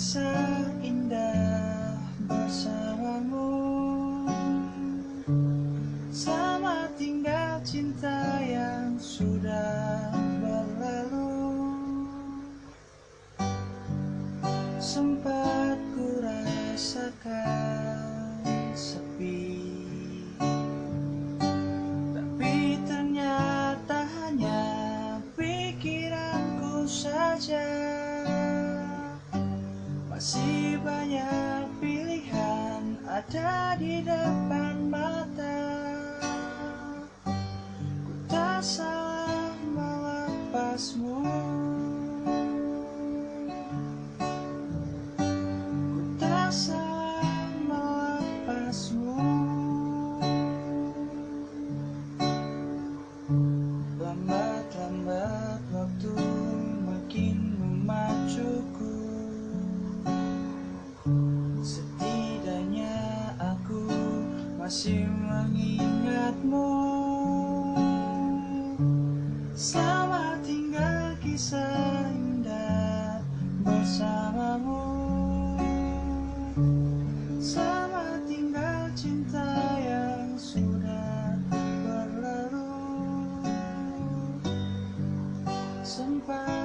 kisah indah bersamamu. Sama tinggal cinta yang sudah berlalu. Sempat ku rasakan banyak pilihan ada di depan. masih mengingatmu. Sama tinggal kisah indah bersamamu. Sama tinggal cinta yang sudah berlalu. Sempat